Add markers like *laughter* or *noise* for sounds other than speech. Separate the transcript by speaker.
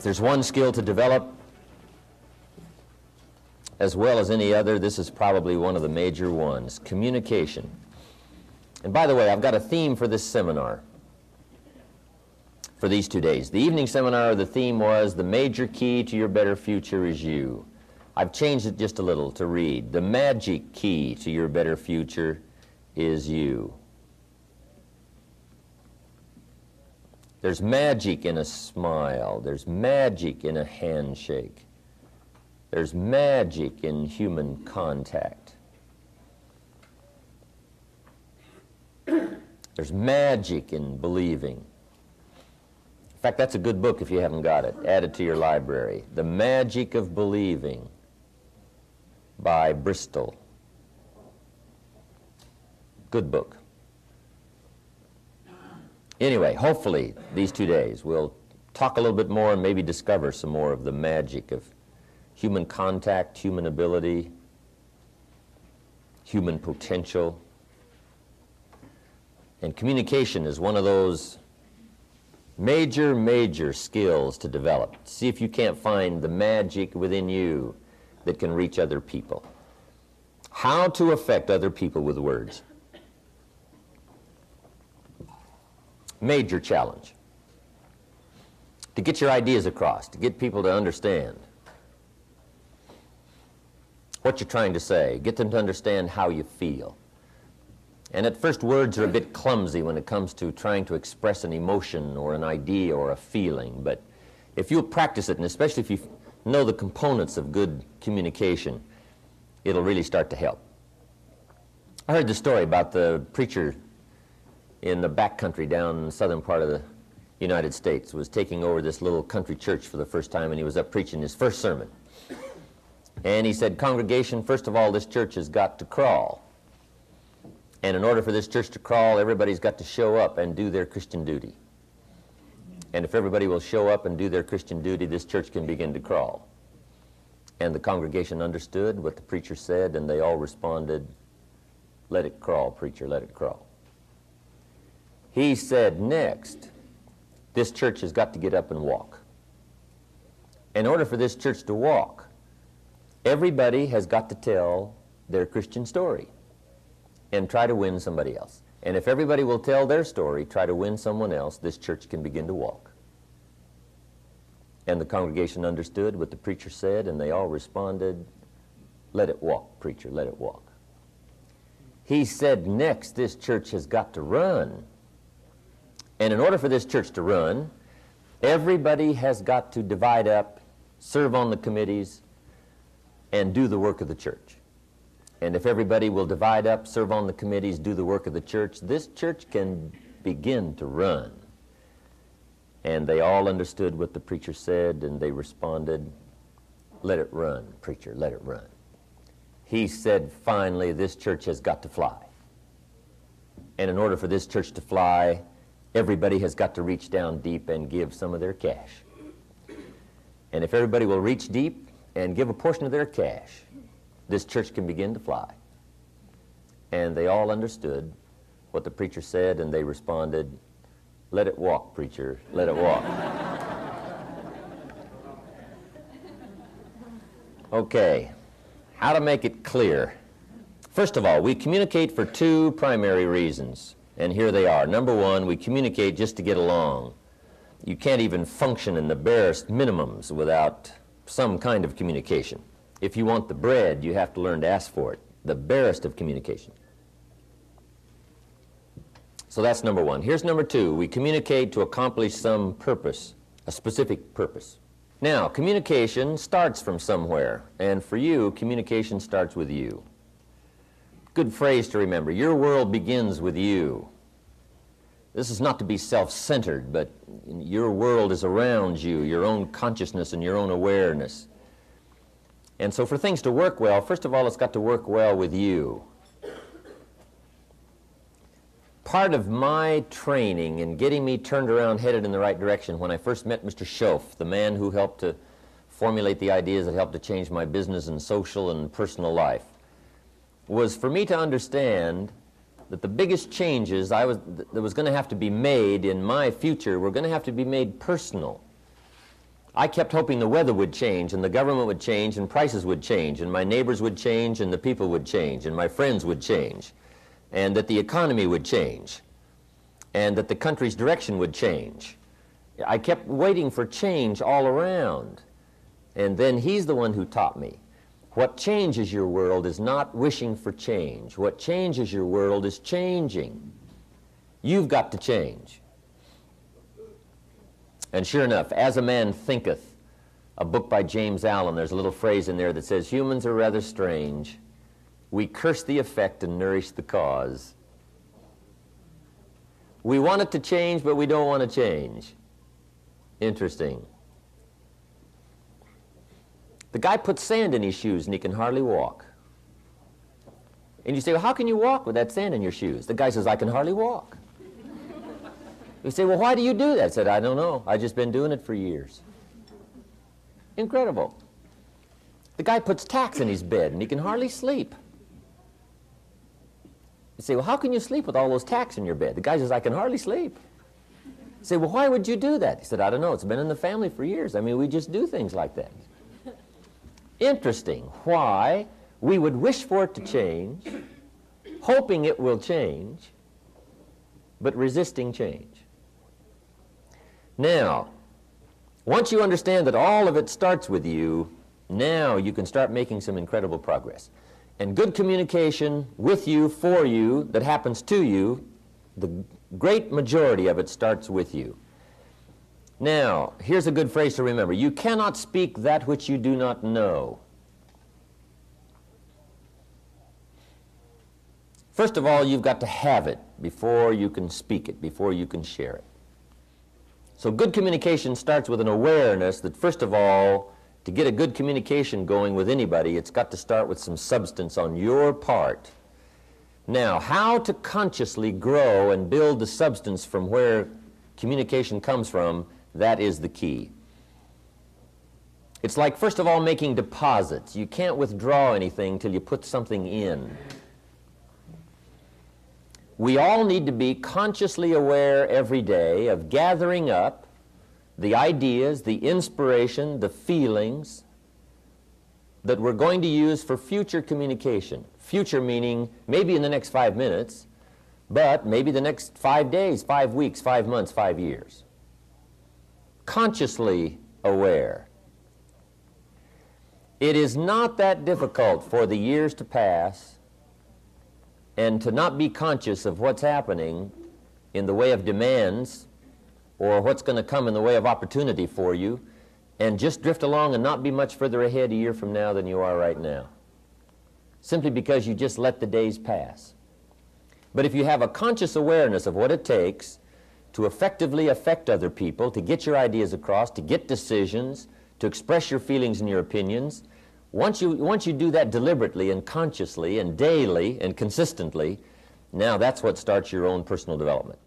Speaker 1: If there's one skill to develop, as well as any other, this is probably one of the major ones, communication. And by the way, I've got a theme for this seminar for these two days. The evening seminar, the theme was The Major Key to Your Better Future is You. I've changed it just a little to read The Magic Key to Your Better Future is You. There's magic in a smile. There's magic in a handshake. There's magic in human contact. *clears throat* There's magic in believing. In fact, that's a good book if you haven't got it. Add it to your library. The Magic of Believing by Bristol. Good book. Anyway, hopefully these two days we'll talk a little bit more and maybe discover some more of the magic of human contact, human ability, human potential. And communication is one of those major, major skills to develop. See if you can't find the magic within you that can reach other people. How to affect other people with words. Major challenge. To get your ideas across, to get people to understand what you're trying to say, get them to understand how you feel. And at first, words are a bit clumsy when it comes to trying to express an emotion or an idea or a feeling. But if you'll practice it, and especially if you know the components of good communication, it'll really start to help. I heard the story about the preacher in the back country down in the southern part of the United States, was taking over this little country church for the first time, and he was up preaching his first sermon. And he said, Congregation, first of all, this church has got to crawl. And in order for this church to crawl, everybody's got to show up and do their Christian duty. And if everybody will show up and do their Christian duty, this church can begin to crawl. And the congregation understood what the preacher said, and they all responded, Let it crawl, preacher, let it crawl. He said, next, this church has got to get up and walk. In order for this church to walk, everybody has got to tell their Christian story and try to win somebody else. And if everybody will tell their story, try to win someone else, this church can begin to walk. And the congregation understood what the preacher said, and they all responded, Let it walk, preacher, let it walk. He said, Next, this church has got to run. And in order for this church to run, everybody has got to divide up, serve on the committees, and do the work of the church. And if everybody will divide up, serve on the committees, do the work of the church, this church can begin to run. And they all understood what the preacher said, and they responded, Let it run, preacher, let it run. He said, Finally, this church has got to fly. And in order for this church to fly, everybody has got to reach down deep and give some of their cash. And if everybody will reach deep and give a portion of their cash, this church can begin to fly. And they all understood what the preacher said, and they responded, Let it walk, preacher, let it walk. okay, how to make it clear. First of all, we communicate for two primary reasons. And here they are. Number one, we communicate just to get along. You can't even function in the barest minimums without some kind of communication. If you want the bread, you have to learn to ask for it. The barest of communication. So that's number one. Here's number two. We communicate to accomplish some purpose, a specific purpose. Now, communication starts from somewhere, and for you, communication starts with you. Good phrase to remember. Your world begins with you. This is not to be self-centered, but your world is around you, your own consciousness and your own awareness. And so for things to work well, first of all, it's got to work well with you. Part of my training in getting me turned around, headed in the right direction, when I first met Mr. Shoaff, the man who helped to formulate the ideas that helped to change my business and social and personal life, was for me to understand that the biggest changes I was, that was going to have to be made in my future were going to have to be made personal. I kept hoping the weather would change and the government would change and prices would change and my neighbors would change and the people would change and my friends would change and that the economy would change and that the country's direction would change. I kept waiting for change all around. And then he's the one who taught me. What changes your world is not wishing for change. What changes your world is changing. You've got to change. And sure enough, As a Man Thinketh, a book by James Allen, there's a little phrase in there that says, Humans are rather strange. We curse the effect and nourish the cause. We want it to change, but we don't want to change. Interesting. The guy puts sand in his shoes and he can hardly walk. And you say, well, how can you walk with that sand in your shoes? The guy says, I can hardly walk. You say, well, why do you do that? I said, I don't know. I've just been doing it for years. Incredible. The guy puts tacks in his bed and he can hardly sleep. You say, well, how can you sleep with all those tacks in your bed? The guy says, I can hardly sleep. You say, well, why would you do that? He said, I don't know. It's been in the family for years. I mean, we just do things like that. Interesting why we would wish for it to change, hoping it will change, but resisting change. Now, once you understand that all of it starts with you, now you can start making some incredible progress. And good communication with you, for you, that happens to you, the great majority of it starts with you. Now, here's a good phrase to remember. You cannot speak that which you do not know. First of all, you've got to have it before you can speak it, before you can share it. So good communication starts with an awareness that, first of all, to get a good communication going with anybody, it's got to start with some substance on your part. Now, how to consciously grow and build the substance from where communication comes from, that is the key. It's like, first of all, making deposits. You can't withdraw anything till you put something in. We all need to be consciously aware every day of gathering up the ideas, the inspiration, the feelings that we're going to use for future communication. Future meaning maybe in the next five minutes, but maybe the next five days, five weeks, five months, five years. Consciously aware. It is not that difficult for the years to pass and to not be conscious of what's happening in the way of demands or what's going to come in the way of opportunity for you and just drift along and not be much further ahead a year from now than you are right now. Simply because you just let the days pass. But if you have a conscious awareness of what it takes to effectively affect other people, to get your ideas across, to get decisions, to express your feelings and your opinions, once you, once you do that deliberately and consciously and daily and consistently, now that's what starts your own personal development.